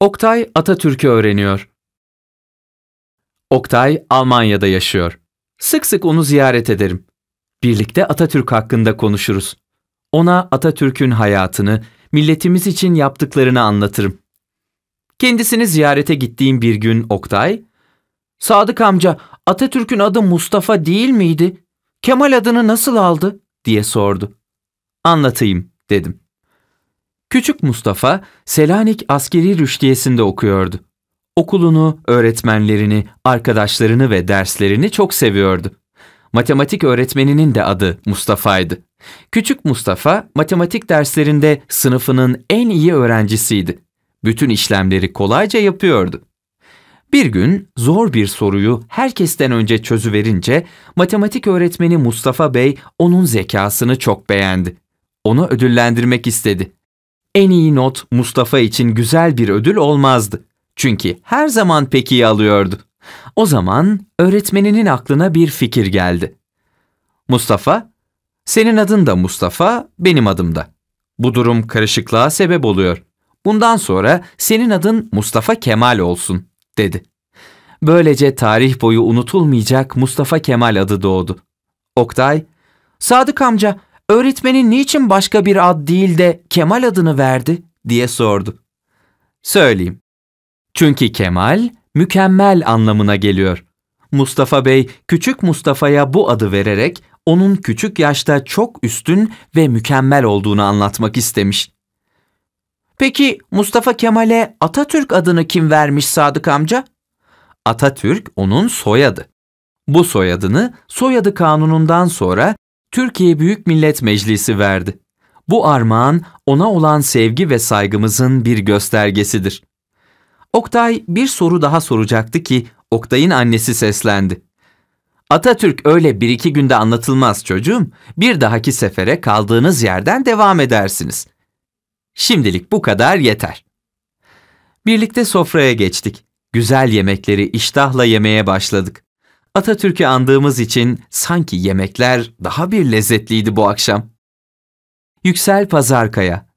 Oktay Atatürk'ü öğreniyor. Oktay Almanya'da yaşıyor. Sık sık onu ziyaret ederim. Birlikte Atatürk hakkında konuşuruz. Ona Atatürk'ün hayatını, milletimiz için yaptıklarını anlatırım. Kendisini ziyarete gittiğim bir gün Oktay, Sadık amca Atatürk'ün adı Mustafa değil miydi? Kemal adını nasıl aldı? diye sordu. Anlatayım dedim. Küçük Mustafa Selanik Askeri Rüştiyesi'nde okuyordu. Okulunu, öğretmenlerini, arkadaşlarını ve derslerini çok seviyordu. Matematik öğretmeninin de adı Mustafa'ydı. Küçük Mustafa matematik derslerinde sınıfının en iyi öğrencisiydi. Bütün işlemleri kolayca yapıyordu. Bir gün zor bir soruyu herkesten önce çözüverince matematik öğretmeni Mustafa Bey onun zekasını çok beğendi. Onu ödüllendirmek istedi. En iyi not Mustafa için güzel bir ödül olmazdı. Çünkü her zaman pek iyi alıyordu. O zaman öğretmeninin aklına bir fikir geldi. Mustafa, senin adın da Mustafa, benim adım da. Bu durum karışıklığa sebep oluyor. Bundan sonra senin adın Mustafa Kemal olsun, dedi. Böylece tarih boyu unutulmayacak Mustafa Kemal adı doğdu. Oktay, Sadık amca, öğretmenin niçin başka bir ad değil de Kemal adını verdi, diye sordu. Söyleyeyim. Çünkü Kemal, mükemmel anlamına geliyor. Mustafa Bey, küçük Mustafa'ya bu adı vererek onun küçük yaşta çok üstün ve mükemmel olduğunu anlatmak istemiş. Peki Mustafa Kemal'e Atatürk adını kim vermiş Sadık amca? Atatürk onun soyadı. Bu soyadını soyadı kanunundan sonra Türkiye Büyük Millet Meclisi verdi. Bu armağan ona olan sevgi ve saygımızın bir göstergesidir. Oktay bir soru daha soracaktı ki Oktay'ın annesi seslendi. Atatürk öyle bir iki günde anlatılmaz çocuğum. Bir dahaki sefere kaldığınız yerden devam edersiniz. Şimdilik bu kadar yeter. Birlikte sofraya geçtik. Güzel yemekleri iştahla yemeye başladık. Atatürk'ü andığımız için sanki yemekler daha bir lezzetliydi bu akşam. Yüksel Pazarkaya